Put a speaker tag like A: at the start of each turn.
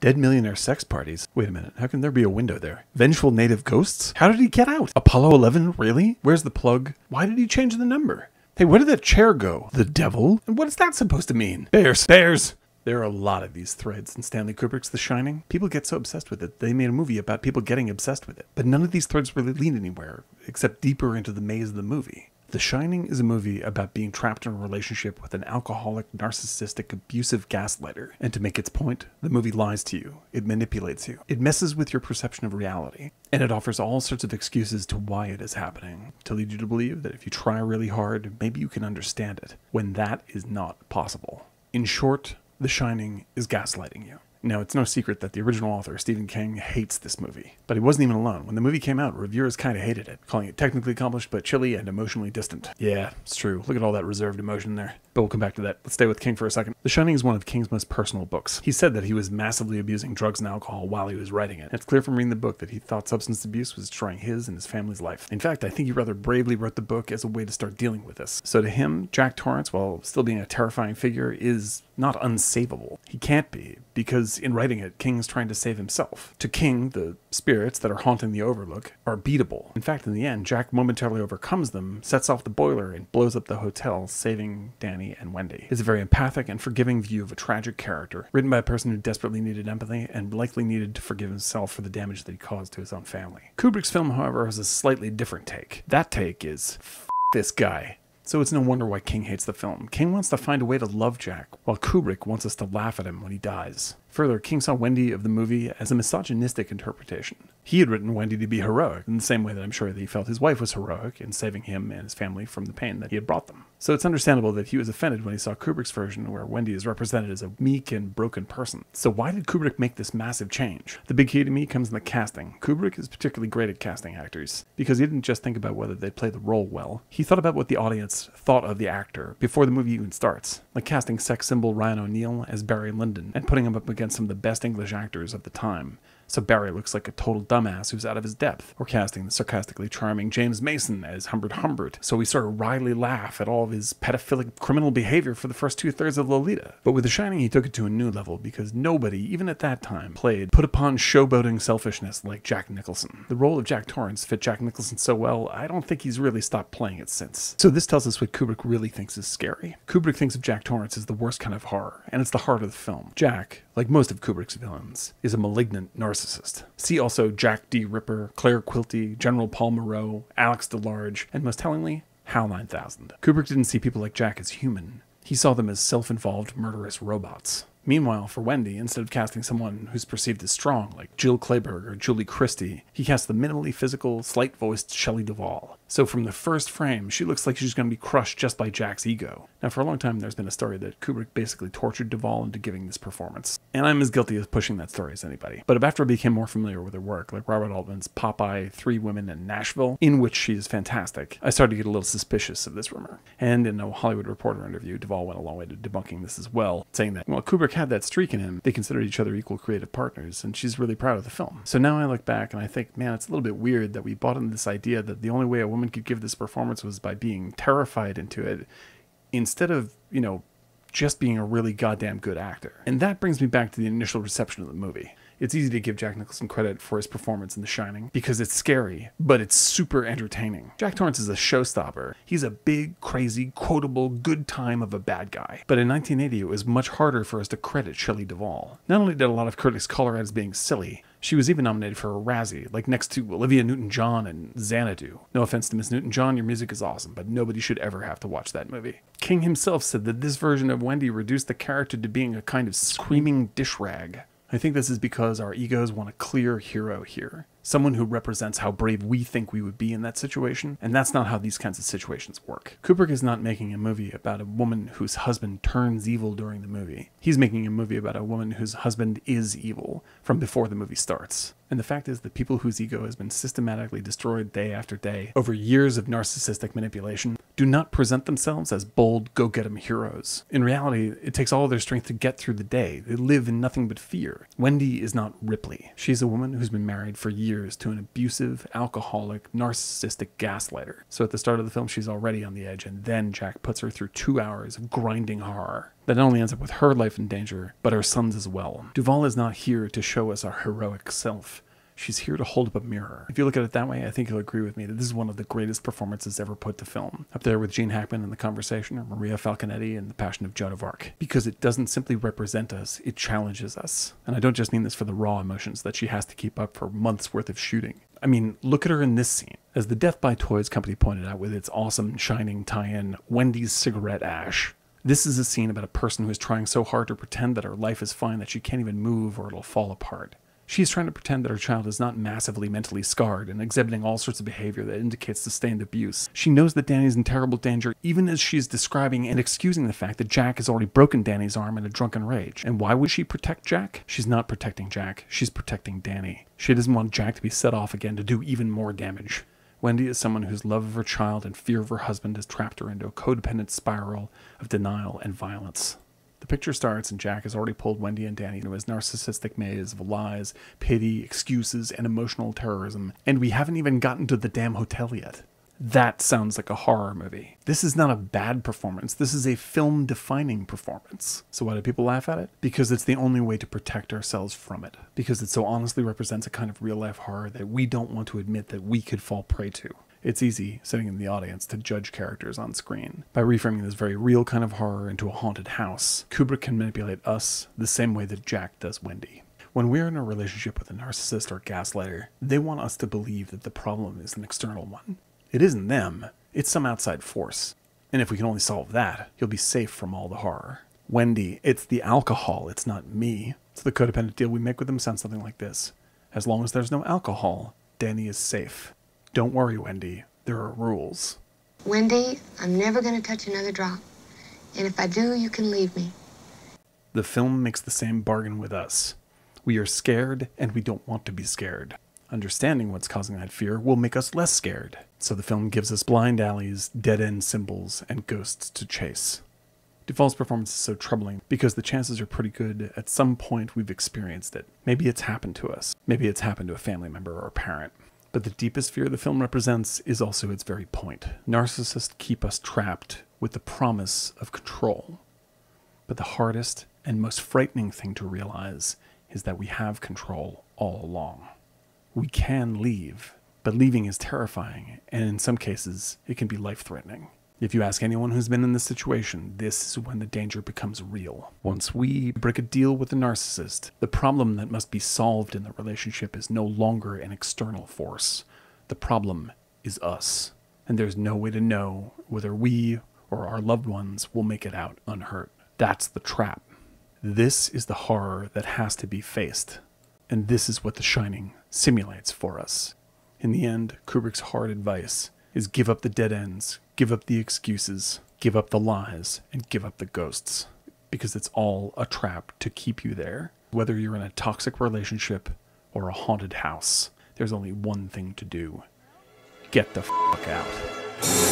A: Dead millionaire sex parties. Wait a minute. How can there be a window there? Vengeful native ghosts? How did he get out? Apollo 11? Really? Where's the plug? Why did he change the number? Hey, where did that chair go? The devil? And what is that supposed to mean? Bears. Bears. There are a lot of these threads in Stanley Kubrick's The Shining. People get so obsessed with it, they made a movie about people getting obsessed with it. But none of these threads really lead anywhere, except deeper into the maze of the movie. The Shining is a movie about being trapped in a relationship with an alcoholic, narcissistic, abusive gaslighter. And to make its point, the movie lies to you. It manipulates you. It messes with your perception of reality. And it offers all sorts of excuses to why it is happening, to lead you to believe that if you try really hard, maybe you can understand it, when that is not possible. In short, The Shining is gaslighting you. Now, it's no secret that the original author, Stephen King, hates this movie. But he wasn't even alone. When the movie came out, reviewers kind of hated it, calling it technically accomplished but chilly and emotionally distant. Yeah, it's true. Look at all that reserved emotion there. But we'll come back to that. Let's stay with King for a second. The Shining is one of King's most personal books. He said that he was massively abusing drugs and alcohol while he was writing it. It's clear from reading the book that he thought substance abuse was destroying his and his family's life. In fact, I think he rather bravely wrote the book as a way to start dealing with this. So to him, Jack Torrance, while still being a terrifying figure, is not unsavable. He can't be, because in writing it, King is trying to save himself. To King, the spirits that are haunting the Overlook are beatable. In fact, in the end, Jack momentarily overcomes them, sets off the boiler, and blows up the hotel, saving Danny and Wendy. It's a very empathic and forgiving view of a tragic character, written by a person who desperately needed empathy and likely needed to forgive himself for the damage that he caused to his own family. Kubrick's film, however, has a slightly different take. That take is, this guy. So it's no wonder why King hates the film. King wants to find a way to love Jack, while Kubrick wants us to laugh at him when he dies. Further, King saw Wendy of the movie as a misogynistic interpretation. He had written Wendy to be heroic, in the same way that I'm sure that he felt his wife was heroic in saving him and his family from the pain that he had brought them. So it's understandable that he was offended when he saw Kubrick's version, where Wendy is represented as a meek and broken person. So why did Kubrick make this massive change? The big key to me comes in the casting. Kubrick is particularly great at casting actors, because he didn't just think about whether they play the role well, he thought about what the audience thought of the actor before the movie even starts, like casting sex symbol Ryan O'Neal as Barry Lyndon and putting him up against some of the best English actors of the time. So Barry looks like a total dumbass who's out of his depth. Or casting the sarcastically charming James Mason as Humbert Humbert, so we sort of wryly laugh at all of his pedophilic criminal behavior for the first two thirds of Lolita. But with The Shining, he took it to a new level because nobody, even at that time, played put upon showboating selfishness like Jack Nicholson. The role of Jack Torrance fit Jack Nicholson so well, I don't think he's really stopped playing it since. So this tells us what Kubrick really thinks is scary. Kubrick thinks of Jack Torrance as the worst kind of horror, and it's the heart of the film. Jack, like most of Kubrick's villains, is a malignant narcissist. See also Jack D. Ripper, Claire Quilty, General Paul Mireau, Alex DeLarge, and most tellingly, HAL 9000. Kubrick didn't see people like Jack as human. He saw them as self-involved murderous robots. Meanwhile, for Wendy, instead of casting someone who's perceived as strong, like Jill Clayburgh or Julie Christie, he casts the minimally physical, slight voiced Shelley Duvall. So from the first frame, she looks like she's going to be crushed just by Jack's ego. Now, for a long time, there's been a story that Kubrick basically tortured Duvall into giving this performance. And I'm as guilty of pushing that story as anybody. But after I became more familiar with her work, like Robert Altman's Popeye, Three Women, in Nashville, in which she is fantastic, I started to get a little suspicious of this rumor. And in a Hollywood Reporter interview, Duvall went a long way to debunking this as well, saying that well, Kubrick had that streak in him, they considered each other equal creative partners, and she's really proud of the film. So now I look back and I think, man, it's a little bit weird that we bought into this idea that the only way a woman could give this performance was by being terrified into it instead of, you know, just being a really goddamn good actor. And that brings me back to the initial reception of the movie. It's easy to give Jack Nicholson credit for his performance in The Shining because it's scary, but it's super entertaining. Jack Torrance is a showstopper. He's a big, crazy, quotable, good time of a bad guy. But in 1980, it was much harder for us to credit Shelley Duvall. Not only did a lot of critics call her out as being silly, she was even nominated for a Razzie, like next to Olivia Newton-John and Xanadu. No offense to Miss Newton-John, your music is awesome, but nobody should ever have to watch that movie. King himself said that this version of Wendy reduced the character to being a kind of screaming dish rag. I think this is because our egos want a clear hero here. Someone who represents how brave we think we would be in that situation, and that's not how these kinds of situations work. Kubrick is not making a movie about a woman whose husband turns evil during the movie. He's making a movie about a woman whose husband is evil from before the movie starts. And the fact is that people whose ego has been systematically destroyed day after day over years of narcissistic manipulation do not present themselves as bold, go get 'em heroes. In reality, it takes all their strength to get through the day. They live in nothing but fear. Wendy is not Ripley. She's a woman who's been married for years to an abusive, alcoholic, narcissistic gaslighter. So at the start of the film, she's already on the edge, and then Jack puts her through two hours of grinding horror that not only ends up with her life in danger, but her son's as well. Duvall is not here to show us our heroic self. She's here to hold up a mirror. If you look at it that way, I think you'll agree with me that this is one of the greatest performances ever put to film. Up there with Gene Hackman in The Conversation or Maria Falconetti in The Passion of Joan of Arc. Because it doesn't simply represent us, it challenges us. And I don't just mean this for the raw emotions that she has to keep up for months worth of shooting. I mean, look at her in this scene. As the Death by Toys company pointed out with its awesome shining tie in, Wendy's cigarette ash. This is a scene about a person who is trying so hard to pretend that her life is fine that she can't even move or it'll fall apart. She's trying to pretend that her child is not massively mentally scarred and exhibiting all sorts of behavior that indicates sustained abuse. She knows that Danny's in terrible danger even as she's describing and excusing the fact that Jack has already broken Danny's arm in a drunken rage. And why would she protect Jack? She's not protecting Jack, she's protecting Danny. She doesn't want Jack to be set off again to do even more damage. Wendy is someone whose love of her child and fear of her husband has trapped her into a codependent spiral of denial and violence. The picture starts, and Jack has already pulled Wendy and Danny into his narcissistic maze of lies, pity, excuses, and emotional terrorism, and we haven't even gotten to the damn hotel yet. That sounds like a horror movie. This is not a bad performance. This is a film defining performance. So, why do people laugh at it? Because it's the only way to protect ourselves from it. Because it so honestly represents a kind of real life horror that we don't want to admit that we could fall prey to. It's easy, sitting in the audience, to judge characters on screen. By reframing this very real kind of horror into a haunted house, Kubrick can manipulate us the same way that Jack does Wendy. When we're in a relationship with a narcissist or gaslighter, they want us to believe that the problem is an external one. It isn't them, it's some outside force. And if we can only solve that, you'll be safe from all the horror. Wendy, it's the alcohol, it's not me. So the codependent deal we make with them sounds something like this As long as there's no alcohol, Danny is safe. Don't worry, Wendy. There are rules.
B: Wendy, I'm never going to touch another drop. And if I do, you can leave me.
A: The film makes the same bargain with us. We are scared, and we don't want to be scared. Understanding what's causing that fear will make us less scared. So the film gives us blind alleys, dead end symbols, and ghosts to chase. Duvall's performance is so troubling because the chances are pretty good at some point we've experienced it. Maybe it's happened to us. Maybe it's happened to a family member or a parent. But the deepest fear the film represents is also its very point. Narcissists keep us trapped with the promise of control. But the hardest and most frightening thing to realize is that we have control all along. We can leave, but leaving is terrifying, and in some cases, it can be life threatening. If you ask anyone who's been in this situation, this is when the danger becomes real. Once we break a deal with the narcissist, the problem that must be solved in the relationship is no longer an external force. The problem is us. And there's no way to know whether we or our loved ones will make it out unhurt. That's the trap. This is the horror that has to be faced. And this is what The Shining simulates for us. In the end, Kubrick's hard advice is give up the dead ends, give up the excuses, give up the lies, and give up the ghosts. Because it's all a trap to keep you there. Whether you're in a toxic relationship or a haunted house, there's only one thing to do get the fuck out.